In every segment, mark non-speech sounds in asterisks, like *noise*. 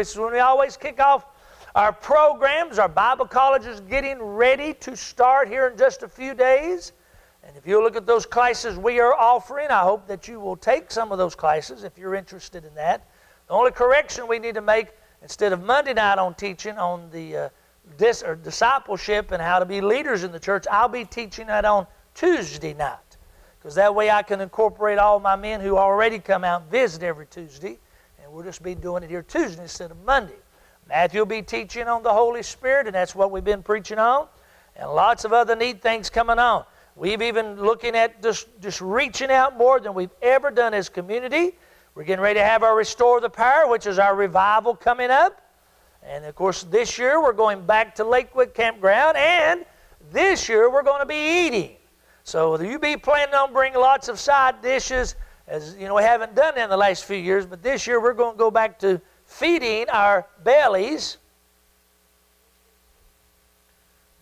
when we always kick off our programs. Our Bible college is getting ready to start here in just a few days. And if you look at those classes we are offering, I hope that you will take some of those classes if you're interested in that. The only correction we need to make, instead of Monday night on teaching on the uh, dis- or discipleship and how to be leaders in the church, I'll be teaching that on Tuesday night. Because that way I can incorporate all my men who already come out and visit every Tuesday. And we'll just be doing it here Tuesday instead of Monday. Matthew will be teaching on the Holy Spirit, and that's what we've been preaching on. And lots of other neat things coming on. We've even looking at just, just reaching out more than we've ever done as community. We're getting ready to have our Restore the Power, which is our revival coming up. And of course, this year we're going back to Lakewood Campground, and this year we're going to be eating. So you be planning on bringing lots of side dishes, as you know we haven't done that in the last few years, but this year we're going to go back to feeding our bellies.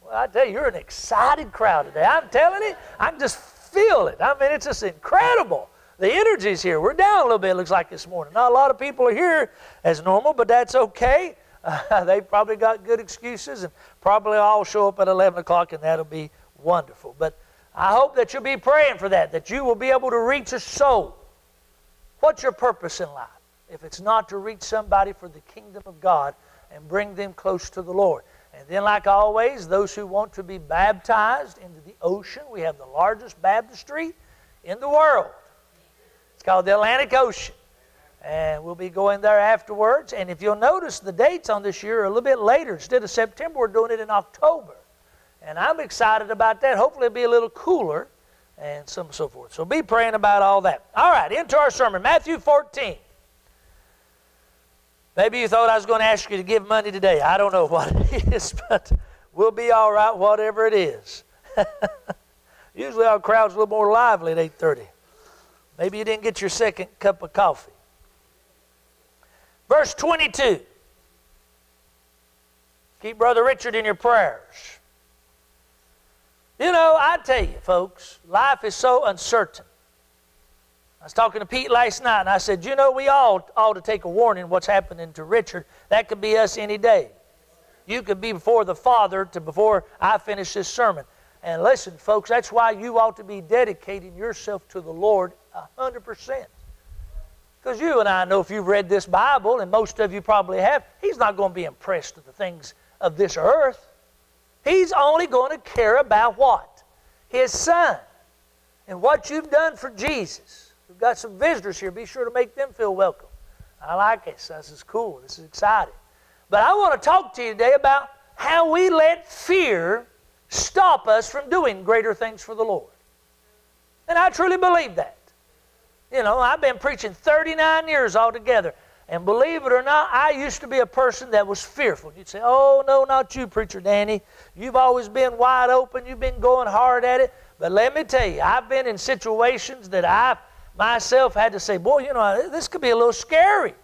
Well, I tell you, you're an excited crowd today. I'm telling you, I can just feel it. I mean, it's just incredible. The energy's here. We're down a little bit, it looks like, this morning. Not a lot of people are here as normal, but that's okay. Uh, *laughs* they probably got good excuses and probably all show up at 11 o'clock, and that'll be wonderful. But I hope that you'll be praying for that, that you will be able to reach a soul. What's your purpose in life? If it's not to reach somebody for the kingdom of God and bring them close to the Lord. And then, like always, those who want to be baptized into the ocean, we have the largest baptistry in the world. It's called the Atlantic Ocean. And we'll be going there afterwards. And if you'll notice, the dates on this year are a little bit later. Instead of September, we're doing it in October. And I'm excited about that. Hopefully, it'll be a little cooler and so so forth. So be praying about all that. All right, into our sermon Matthew 14. Maybe you thought I was going to ask you to give money today. I don't know *laughs* what it is, but we'll be all right whatever it is. *laughs* Usually our crowd's a little more lively at 8:30. Maybe you didn't get your second cup of coffee. Verse 22. Keep Brother Richard in your prayers. You know, I tell you, folks, life is so uncertain. I was talking to Pete last night, and I said, You know, we all ought to take a warning what's happening to Richard. That could be us any day. You could be before the Father to before I finish this sermon. And listen, folks, that's why you ought to be dedicating yourself to the Lord 100%. Because you and I know if you've read this Bible, and most of you probably have, He's not going to be impressed with the things of this earth. He's only going to care about what? His Son. And what you've done for Jesus. We've got some visitors here. Be sure to make them feel welcome. I like this. This is cool. This is exciting. But I want to talk to you today about how we let fear stop us from doing greater things for the Lord. And I truly believe that. You know, I've been preaching 39 years altogether. And believe it or not, I used to be a person that was fearful. You'd say, Oh, no, not you, Preacher Danny. You've always been wide open. You've been going hard at it. But let me tell you, I've been in situations that I myself had to say, Boy, you know, this could be a little scary.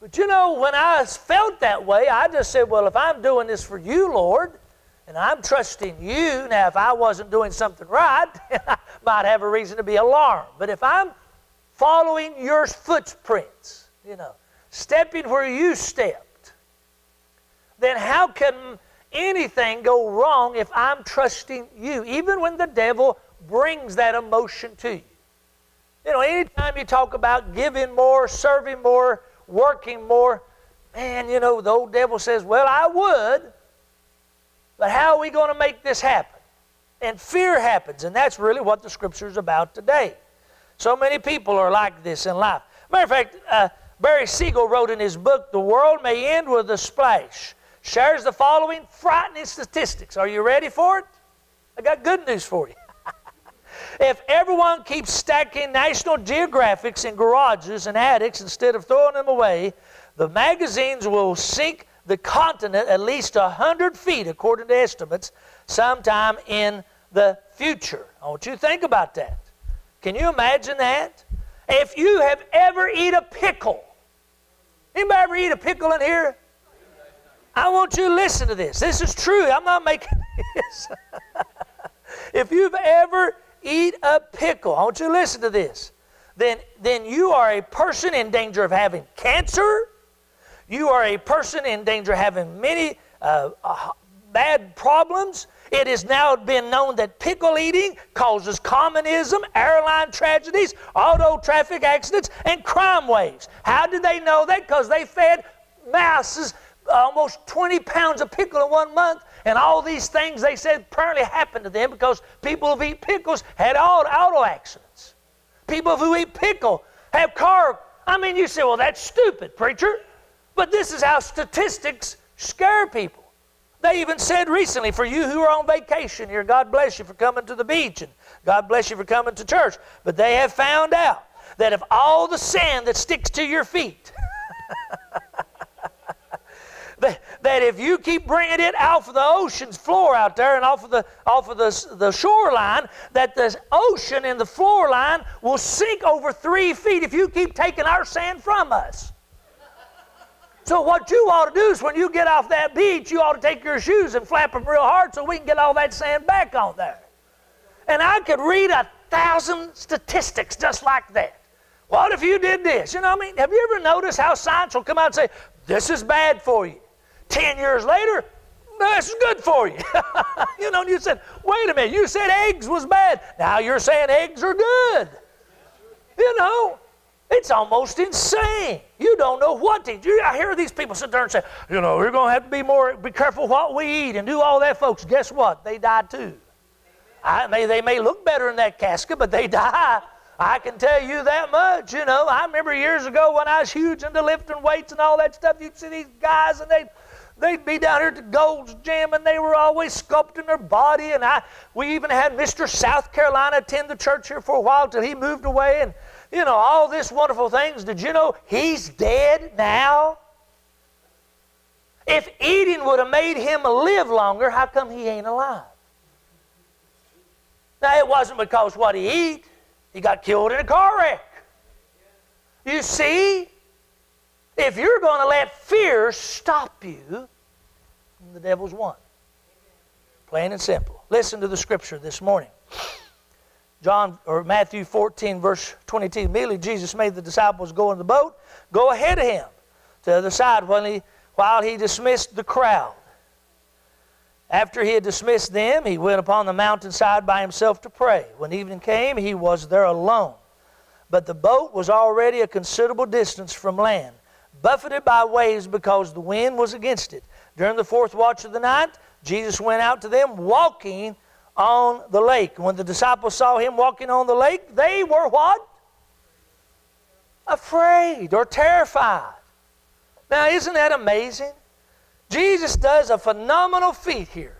But you know, when I felt that way, I just said, Well, if I'm doing this for you, Lord, and I'm trusting you, now if I wasn't doing something right, I *laughs* might have a reason to be alarmed. But if I'm following your footprints, you know, stepping where you stepped, then how can anything go wrong if I'm trusting you, even when the devil brings that emotion to you? You know, anytime you talk about giving more, serving more, working more, man, you know, the old devil says, Well, I would, but how are we going to make this happen? And fear happens, and that's really what the scripture is about today. So many people are like this in life. Matter of fact, uh, Barry Siegel wrote in his book, The World May End with a Splash. Shares the following frightening statistics. Are you ready for it? I got good news for you. *laughs* if everyone keeps stacking National Geographics in garages and attics instead of throwing them away, the magazines will sink the continent at least 100 feet, according to estimates, sometime in the future. I want you to think about that. Can you imagine that? If you have ever eat a pickle, anybody ever eat a pickle in here? I want you to listen to this. This is true. I'm not making *laughs* this. if you've ever eat a pickle, I want you to listen to this. then, then you are a person in danger of having cancer. You are a person in danger of having many uh, uh, bad problems. It has now been known that pickle eating causes communism, airline tragedies, auto traffic accidents, and crime waves. How did they know that? Because they fed masses almost 20 pounds of pickle in one month. And all these things they said apparently happened to them because people who eat pickles had auto accidents. People who eat pickle have car. I mean, you say, well, that's stupid, preacher. But this is how statistics scare people. They even said recently, for you who are on vacation here, God bless you for coming to the beach and God bless you for coming to church. But they have found out that if all the sand that sticks to your feet, *laughs* that, that if you keep bringing it out of the ocean's floor out there and off of the off of the, the shoreline, that the ocean and the floor line will sink over three feet if you keep taking our sand from us. So what you ought to do is when you get off that beach, you ought to take your shoes and flap them real hard so we can get all that sand back on there. And I could read a thousand statistics just like that. What if you did this? You know what I mean? Have you ever noticed how science will come out and say, this is bad for you? Ten years later, this is good for you. *laughs* you know, you said, wait a minute, you said eggs was bad. Now you're saying eggs are good. You know, it's almost insane. You don't know what to eat. I hear these people sit there and say, you know, we're going to have to be more, be careful what we eat and do all that, folks. Guess what? They die too. I may, they may look better in that casket, but they *laughs* die. I can tell you that much, you know. I remember years ago when I was huge into lifting weights and all that stuff, you'd see these guys and they'd, they'd be down here at the Gold's Gym and they were always sculpting their body. And I, we even had Mr. South Carolina attend the church here for a while till he moved away. And you know, all these wonderful things. Did you know he's dead now? If eating would have made him live longer, how come he ain't alive? Now, it wasn't because what he ate. He got killed in a car wreck. You see, if you're going to let fear stop you, the devil's won. Plain and simple. Listen to the scripture this morning. John or Matthew 14, verse 22. Immediately Jesus made the disciples go in the boat, go ahead of him to the other side while he, while he dismissed the crowd. After he had dismissed them, he went upon the mountainside by himself to pray. When evening came, he was there alone. But the boat was already a considerable distance from land, buffeted by waves because the wind was against it. During the fourth watch of the night, Jesus went out to them walking on the lake. When the disciples saw him walking on the lake, they were what? Afraid or terrified. Now, isn't that amazing? Jesus does a phenomenal feat here.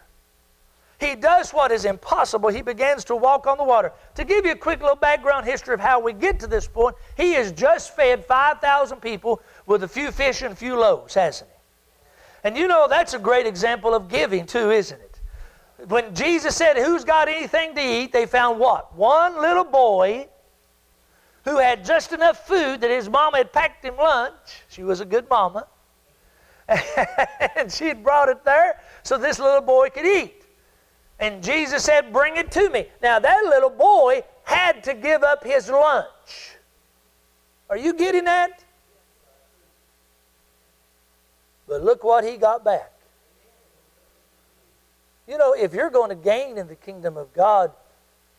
He does what is impossible. He begins to walk on the water. To give you a quick little background history of how we get to this point, he has just fed 5,000 people with a few fish and a few loaves, hasn't he? And you know, that's a great example of giving, too, isn't it? When Jesus said, Who's got anything to eat? they found what? One little boy who had just enough food that his mama had packed him lunch. She was a good mama. *laughs* and she had brought it there so this little boy could eat. And Jesus said, Bring it to me. Now, that little boy had to give up his lunch. Are you getting that? But look what he got back. You know, if you're going to gain in the kingdom of God,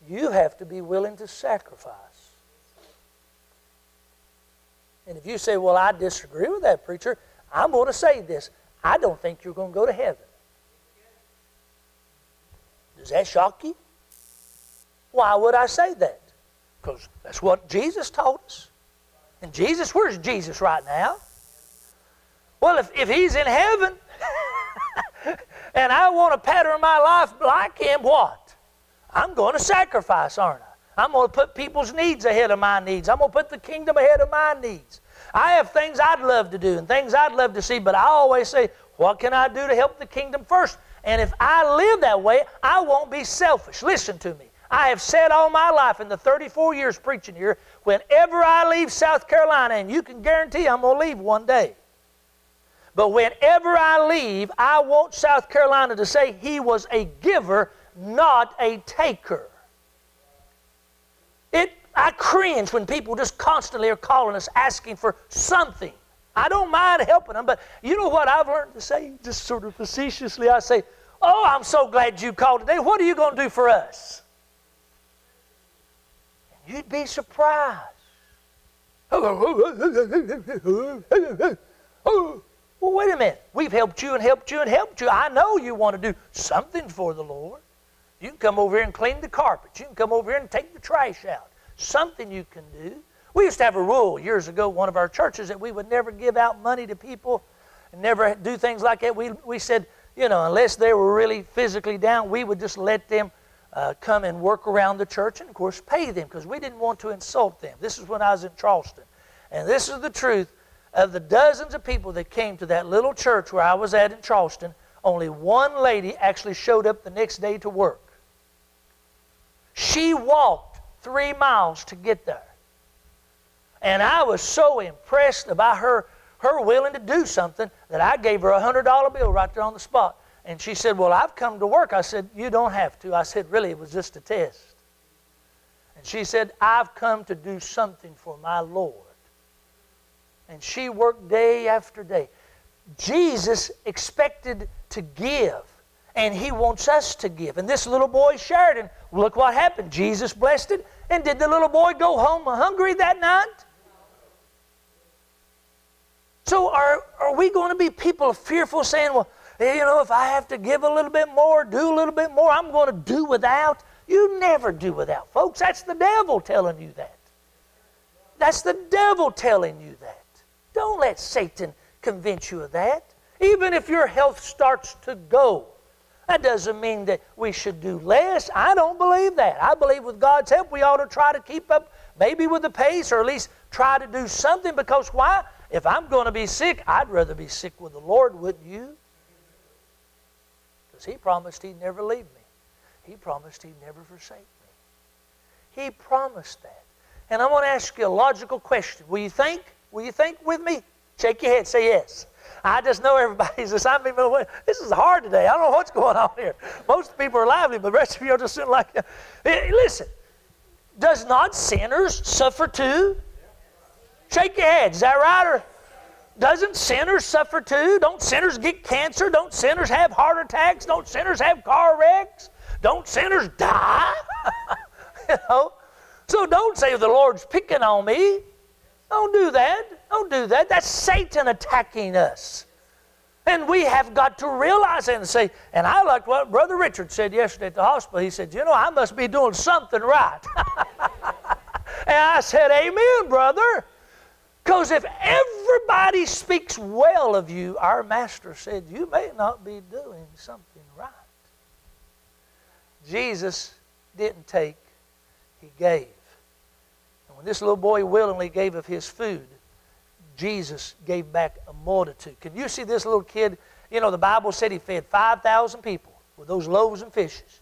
you have to be willing to sacrifice. And if you say, Well, I disagree with that preacher, I'm going to say this I don't think you're going to go to heaven. Does that shock you? Why would I say that? Because that's what Jesus taught us. And Jesus, where's Jesus right now? Well, if, if he's in heaven, *laughs* and I want to pattern my life like Him, what? I'm going to sacrifice, aren't I? I'm going to put people's needs ahead of my needs. I'm going to put the kingdom ahead of my needs. I have things I'd love to do and things I'd love to see, but I always say, what can I do to help the kingdom first? And if I live that way, I won't be selfish. Listen to me. I have said all my life in the 34 years preaching here, whenever I leave South Carolina, and you can guarantee I'm going to leave one day, but whenever I leave, I want South Carolina to say he was a giver, not a taker. It, I cringe when people just constantly are calling us asking for something. I don't mind helping them, but you know what I've learned to say, just sort of facetiously? I say, Oh, I'm so glad you called today. What are you going to do for us? And you'd be surprised. *laughs* Well, wait a minute. We've helped you and helped you and helped you. I know you want to do something for the Lord. You can come over here and clean the carpet. You can come over here and take the trash out. Something you can do. We used to have a rule years ago, one of our churches, that we would never give out money to people and never do things like that. We, we said, you know, unless they were really physically down, we would just let them uh, come and work around the church and, of course, pay them because we didn't want to insult them. This is when I was in Charleston. And this is the truth of the dozens of people that came to that little church where I was at in Charleston, only one lady actually showed up the next day to work. She walked three miles to get there. And I was so impressed about her, her willing to do something that I gave her a $100 bill right there on the spot. And she said, Well, I've come to work. I said, You don't have to. I said, Really, it was just a test. And she said, I've come to do something for my Lord. And she worked day after day. Jesus expected to give, and he wants us to give. And this little boy shared, and look what happened. Jesus blessed it, and did the little boy go home hungry that night? So are, are we going to be people fearful saying, well, you know, if I have to give a little bit more, do a little bit more, I'm going to do without? You never do without, folks. That's the devil telling you that. That's the devil telling you that. Don't let Satan convince you of that. Even if your health starts to go, that doesn't mean that we should do less. I don't believe that. I believe with God's help, we ought to try to keep up maybe with the pace or at least try to do something because why? If I'm going to be sick, I'd rather be sick with the Lord, wouldn't you? Because He promised He'd never leave me, He promised He'd never forsake me. He promised that. And I want to ask you a logical question. Will you think? Will you think with me? Shake your head, say yes. I just know everybody's just, I mean, this is hard today. I don't know what's going on here. Most people are lively, but the rest of you are just sitting like, *laughs* listen, does not sinners suffer too? Shake your head. Is that right? Or doesn't sinners suffer too? Don't sinners get cancer? Don't sinners have heart attacks? Don't sinners have car wrecks? Don't sinners die? *laughs* you know? So don't say the Lord's picking on me. Don't do that. Don't do that. That's Satan attacking us. And we have got to realize it and say, and I like what Brother Richard said yesterday at the hospital. He said, You know, I must be doing something right. *laughs* and I said, Amen, brother. Because if everybody speaks well of you, our Master said, You may not be doing something right. Jesus didn't take, He gave. When this little boy willingly gave of his food, Jesus gave back a multitude. Can you see this little kid? You know, the Bible said he fed 5,000 people with those loaves and fishes.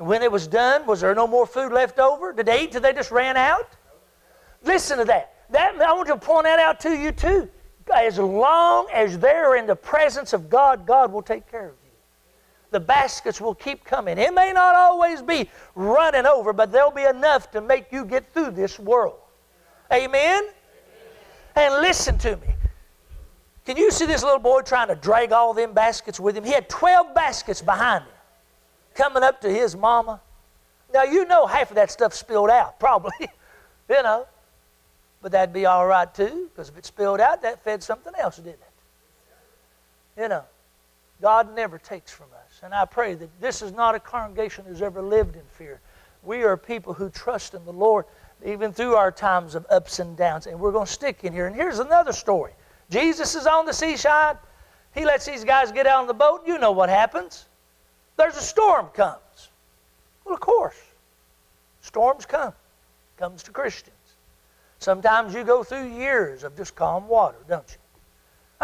And when it was done, was there no more food left over? Did they eat till they just ran out? Listen to that. that. I want to point that out to you too. As long as they're in the presence of God, God will take care of you the baskets will keep coming. It may not always be running over, but there'll be enough to make you get through this world. Amen? And listen to me. Can you see this little boy trying to drag all them baskets with him? He had 12 baskets behind him coming up to his mama. Now, you know half of that stuff spilled out, *laughs* probably. you know. But that'd be all right, too, because if it spilled out, that fed something else, didn't it? You know. God never takes from. And I pray that this is not a congregation who's ever lived in fear. We are people who trust in the Lord even through our times of ups and downs. And we're going to stick in here. And here's another story Jesus is on the seaside. He lets these guys get out on the boat. You know what happens. There's a storm comes. Well, of course. Storms come. Comes to Christians. Sometimes you go through years of just calm water, don't you?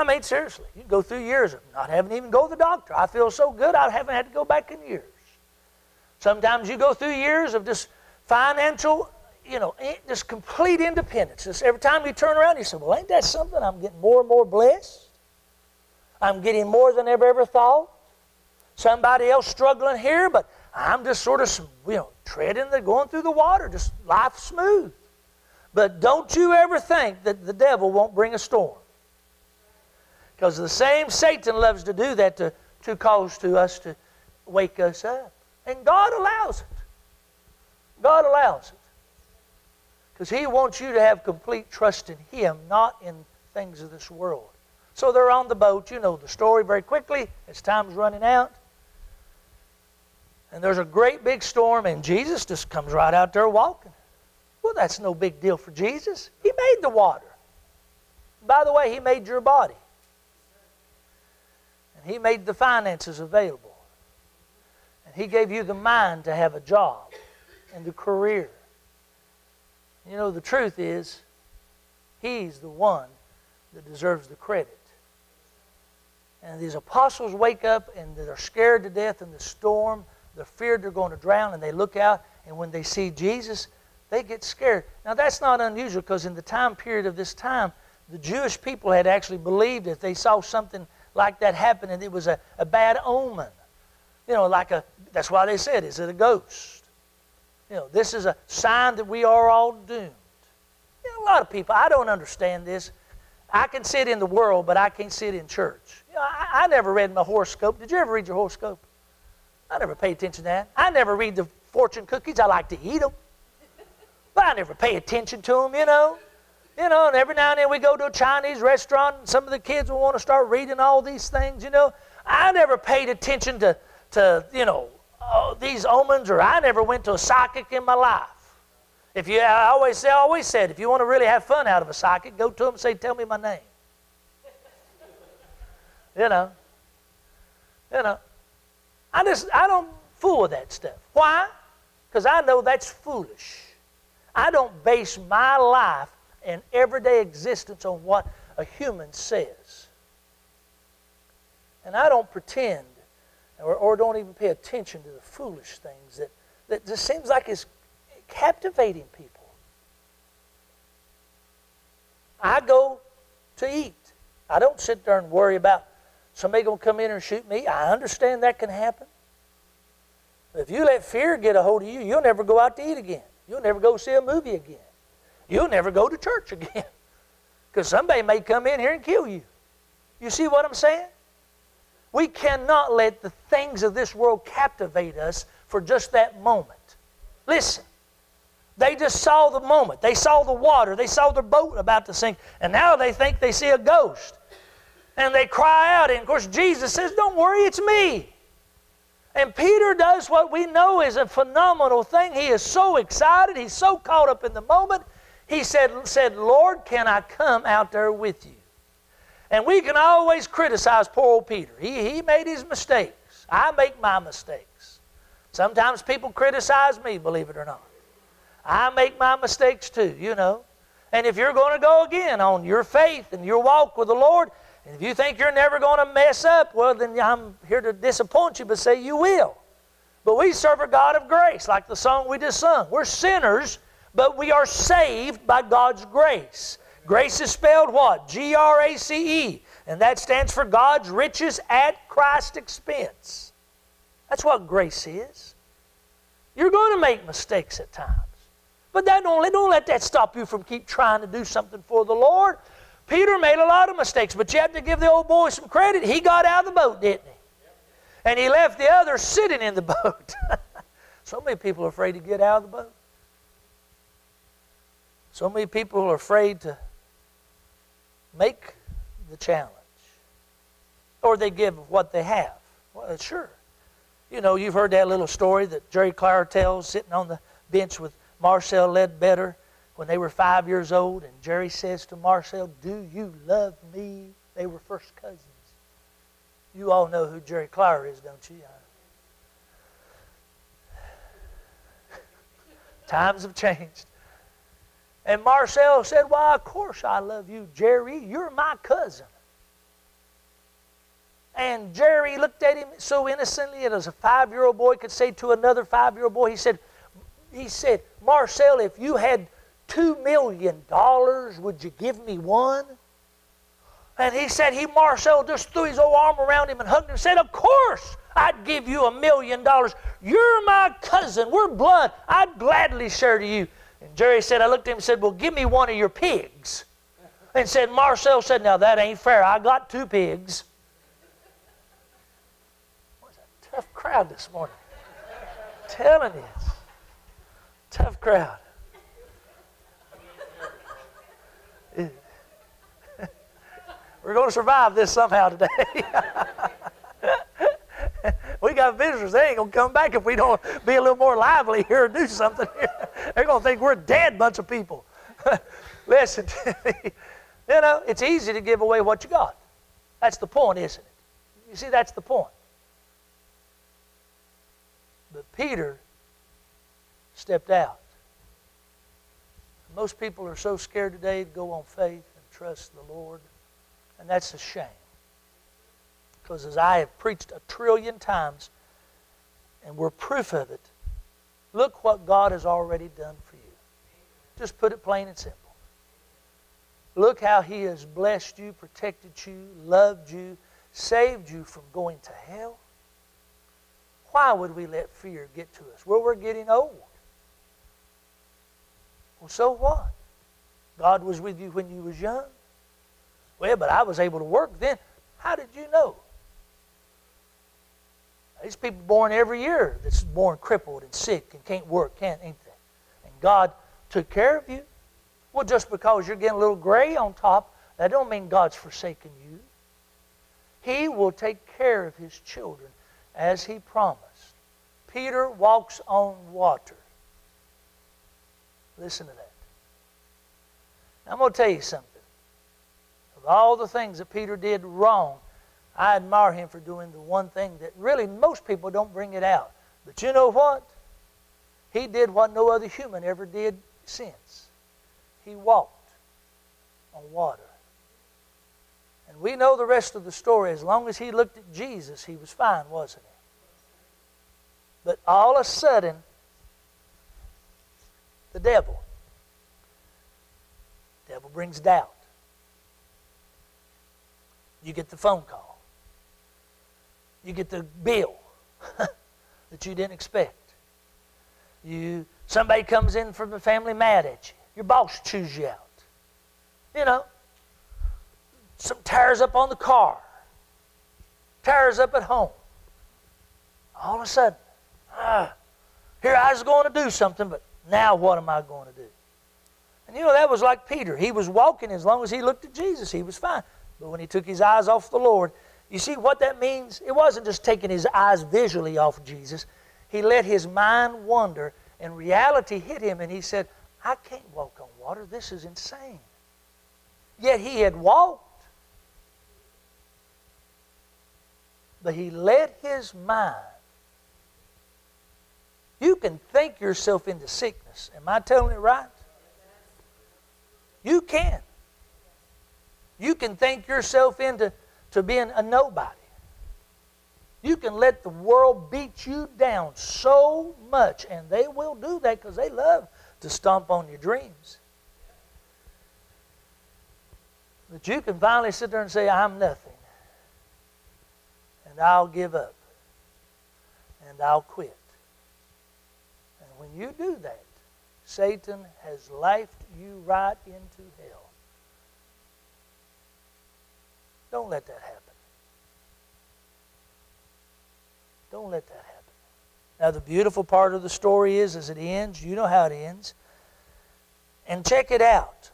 I mean, seriously, you go through years of not having even go to the doctor. I feel so good I haven't had to go back in years. Sometimes you go through years of just financial, you know, eh, just complete independence. Just every time you turn around, you say, well, ain't that something? I'm getting more and more blessed. I'm getting more than I ever ever thought. Somebody else struggling here, but I'm just sort of, you know, treading the going through the water, just life smooth. But don't you ever think that the devil won't bring a storm. Because the same Satan loves to do that to, to cause to us to wake us up. And God allows it. God allows it. Because He wants you to have complete trust in Him, not in things of this world. So they're on the boat. You know the story very quickly as time's running out. And there's a great big storm, and Jesus just comes right out there walking. Well, that's no big deal for Jesus. He made the water. By the way, He made your body. And He made the finances available. And He gave you the mind to have a job and a career. You know, the truth is, He's the one that deserves the credit. And these apostles wake up and they're scared to death in the storm. They're feared they're going to drown, and they look out, and when they see Jesus, they get scared. Now, that's not unusual because in the time period of this time, the Jewish people had actually believed that they saw something like that happened, and it was a, a bad omen. You know, like a, that's why they said, is it a ghost? You know, this is a sign that we are all doomed. You know, a lot of people, I don't understand this. I can sit in the world, but I can't sit in church. You know, I, I never read my horoscope. Did you ever read your horoscope? I never pay attention to that. I never read the fortune cookies. I like to eat them. But I never pay attention to them, you know. You know, and every now and then we go to a Chinese restaurant and some of the kids will want to start reading all these things, you know. I never paid attention to, to you know, oh, these omens or I never went to a psychic in my life. If you, I always say, I always said, if you want to really have fun out of a psychic, go to them and say, tell me my name. *laughs* you know. You know. I just, I don't fool with that stuff. Why? Because I know that's foolish. I don't base my life and everyday existence on what a human says. And I don't pretend or, or don't even pay attention to the foolish things that, that just seems like is captivating people. I go to eat. I don't sit there and worry about somebody going to come in and shoot me. I understand that can happen. If you let fear get a hold of you, you'll never go out to eat again. You'll never go see a movie again. You'll never go to church *laughs* again. Because somebody may come in here and kill you. You see what I'm saying? We cannot let the things of this world captivate us for just that moment. Listen, they just saw the moment. They saw the water. They saw their boat about to sink. And now they think they see a ghost. And they cry out. And of course, Jesus says, Don't worry, it's me. And Peter does what we know is a phenomenal thing. He is so excited, he's so caught up in the moment. He said, said, Lord, can I come out there with you? And we can always criticize poor old Peter. He, he made his mistakes. I make my mistakes. Sometimes people criticize me, believe it or not. I make my mistakes too, you know. And if you're going to go again on your faith and your walk with the Lord, and if you think you're never going to mess up, well, then I'm here to disappoint you, but say you will. But we serve a God of grace, like the song we just sung. We're sinners, but we are saved by God's grace. Grace is spelled what? G R A C E. And that stands for God's riches at Christ's expense. That's what grace is. You're going to make mistakes at times. But that don't, don't let that stop you from keep trying to do something for the Lord. Peter made a lot of mistakes, but you have to give the old boy some credit. He got out of the boat, didn't he? And he left the others sitting in the *laughs* boat. *laughs* so many people are afraid to get out of the boat. So many people are afraid to make the challenge. Or they give what they have. Well, uh, sure. You know, you've heard that little story that Jerry Clower tells sitting on the bench with Marcel Ledbetter when they were five years old, and Jerry says to Marcel, Do you love me? They were first cousins. You all know who Jerry Clower is, don't you? Uh, *laughs* times have changed. And Marcel said, Why, of course I love you, Jerry. You're my cousin. And Jerry looked at him so innocently, as a five year old boy could say to another five year old boy, he said, he said, Marcel, if you had $2 million, would you give me one? And he said, he, Marcel, just threw his old arm around him and hugged him and said, Of course, I'd give you a million dollars. You're my cousin. We're blood. I'd gladly share to you. And Jerry said, I looked at him and said, Well, give me one of your pigs. And said, Marcel said, Now that ain't fair. I got two pigs. What's a tough crowd this morning. I'm telling you. Tough crowd. *laughs* We're going to survive this somehow today. *laughs* we got visitors. They ain't going to come back if we don't be a little more lively here and do something here. *laughs* They're going to think we're a dead bunch of people. *laughs* Listen, you know, it's easy to give away what you got. That's the point, isn't it? You see, that's the point. But Peter stepped out. Most people are so scared today to go on faith and trust the Lord. And that's a shame. Because as I have preached a trillion times, and we're proof of it, look what God has already done for you. Just put it plain and simple. Look how He has blessed you, protected you, loved you, saved you from going to hell. Why would we let fear get to us? Well, we're getting old. Well, so what? God was with you when you was young. Well, but I was able to work then. How did you know? These people born every year that's born crippled and sick and can't work, can't anything. And God took care of you. Well, just because you're getting a little gray on top, that don't mean God's forsaken you. He will take care of his children as he promised. Peter walks on water. Listen to that. I'm going to tell you something. Of all the things that Peter did wrong, I admire him for doing the one thing that really most people don't bring it out. But you know what? He did what no other human ever did since. He walked on water. And we know the rest of the story. As long as he looked at Jesus, he was fine, wasn't he? But all of a sudden, the devil, devil brings doubt you get the phone call. You get the bill *laughs* that you didn't expect. You somebody comes in from the family mad at you. Your boss chews you out. You know, some tires up on the car, tires up at home. All of a sudden, ah, here I was going to do something, but now what am I going to do? And you know, that was like Peter. He was walking as long as he looked at Jesus, he was fine. But when he took his eyes off the Lord, you see what that means? It wasn't just taking his eyes visually off Jesus. He let his mind wander, and reality hit him, and he said, I can't walk on water. This is insane. Yet he had walked. But he let his mind. You can think yourself into sickness. Am I telling it right? You can. You can think yourself into to being a nobody. You can let the world beat you down so much, and they will do that because they love to stomp on your dreams. But you can finally sit there and say, I'm nothing. And I'll give up. And I'll quit. And when you do that, Satan has lifed you right into hell. Don't let that happen. Don't let that happen. Now, the beautiful part of the story is as it ends, you know how it ends. And check it out.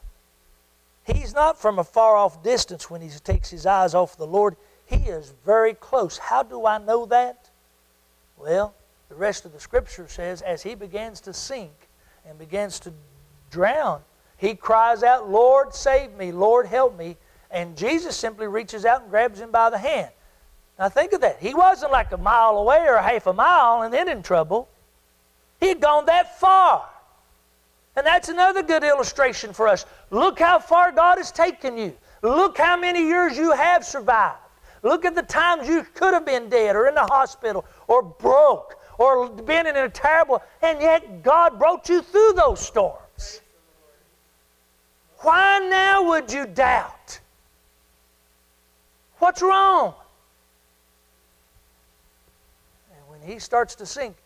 He's not from a far off distance when he takes his eyes off the Lord. He is very close. How do I know that? Well, the rest of the scripture says as he begins to sink and begins to drown, he cries out, Lord, save me, Lord, help me. And Jesus simply reaches out and grabs him by the hand. Now think of that. He wasn't like a mile away or half a mile and then in trouble. He had gone that far. And that's another good illustration for us. Look how far God has taken you. Look how many years you have survived. Look at the times you could have been dead or in the hospital or broke or been in a terrible, and yet God brought you through those storms. Why now would you doubt? What's wrong? And when he starts to sink,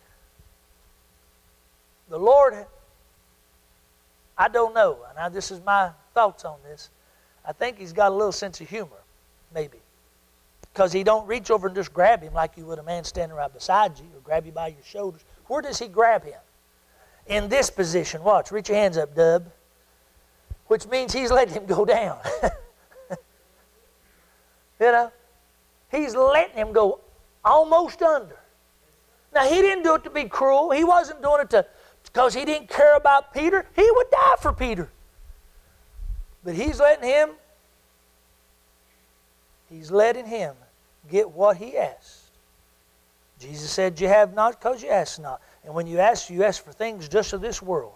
the Lord, I don't know, and this is my thoughts on this. I think he's got a little sense of humor, maybe. Because he don't reach over and just grab him like you would a man standing right beside you or grab you by your shoulders. Where does he grab him? In this position. Watch. Reach your hands up, Dub. Which means he's letting him go down. *laughs* you know? He's letting him go almost under. Now, he didn't do it to be cruel. He wasn't doing it to because he didn't care about Peter. He would die for Peter. But he's letting him, he's letting him get what he asked. Jesus said, You have not because you ask not. And when you ask, you ask for things just of this world.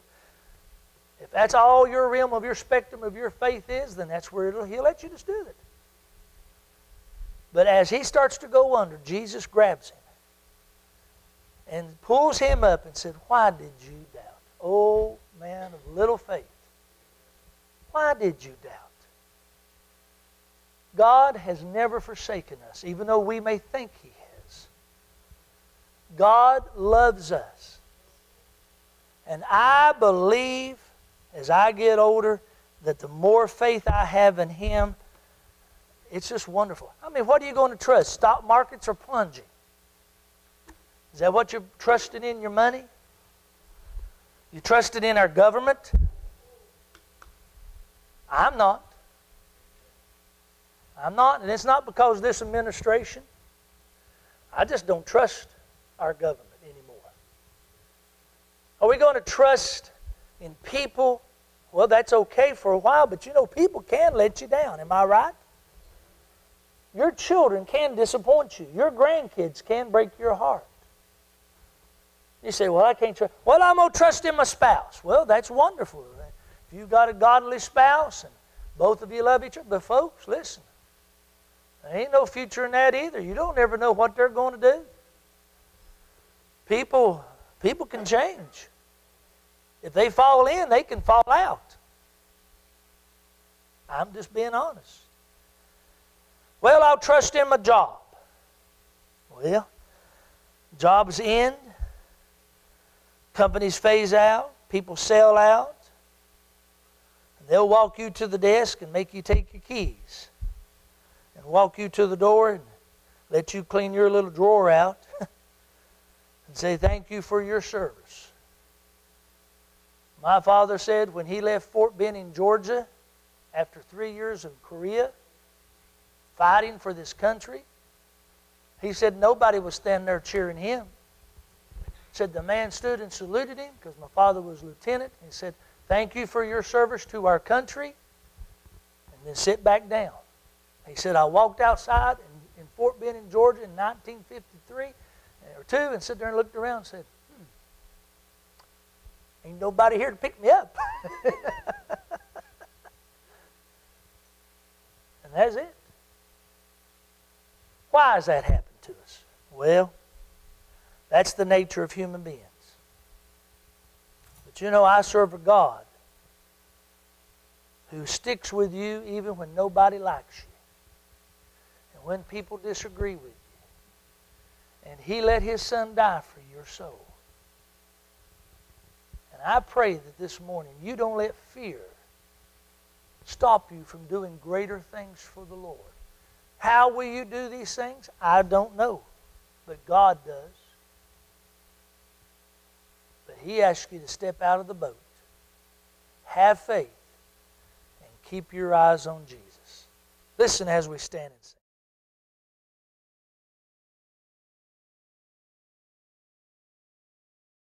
If that's all your realm of your spectrum of your faith is, then that's where he'll let you just do it. But as he starts to go under, Jesus grabs him and pulls him up and said, Why did you doubt? Oh, man of little faith. Why did you doubt? God has never forsaken us, even though we may think He has. God loves us. And I believe as I get older that the more faith I have in Him, it's just wonderful. I mean, what are you going to trust? Stock markets are plunging. Is that what you're trusting in your money? You trusted in our government? I'm not. I'm not, and it's not because this administration. I just don't trust our government anymore. Are we going to trust in people? Well, that's okay for a while, but you know, people can let you down. Am I right? Your children can disappoint you. Your grandkids can break your heart. You say, Well, I can't trust. Well, I'm going to trust in my spouse. Well, that's wonderful. If you've got a godly spouse and both of you love each other, but folks, listen. There ain't no future in that either. You don't ever know what they're going to do. People, people can change. If they fall in, they can fall out. I'm just being honest. Well, I'll trust in my job. Well, jobs end, companies phase out, people sell out. They'll walk you to the desk and make you take your keys and walk you to the door and let you clean your little drawer out *laughs* and say thank you for your service. My father said when he left Fort Benning, Georgia, after three years in Korea, fighting for this country, he said nobody was standing there cheering him. Said the man stood and saluted him because my father was lieutenant. He said, Thank you for your service to our country. And then sit back down. He said, I walked outside in, in Fort Benning, Georgia in 1953 or two and sit there and looked around and said, hmm, Ain't nobody here to pick me up. *laughs* and that's it. Why has that happened to us? Well, that's the nature of human beings. But you know, I serve a God who sticks with you even when nobody likes you and when people disagree with you. And He let His Son die for your soul. And I pray that this morning you don't let fear stop you from doing greater things for the Lord. How will you do these things? I don't know, but God does. But He asks you to step out of the boat, have faith, and keep your eyes on Jesus. Listen as we stand and sing.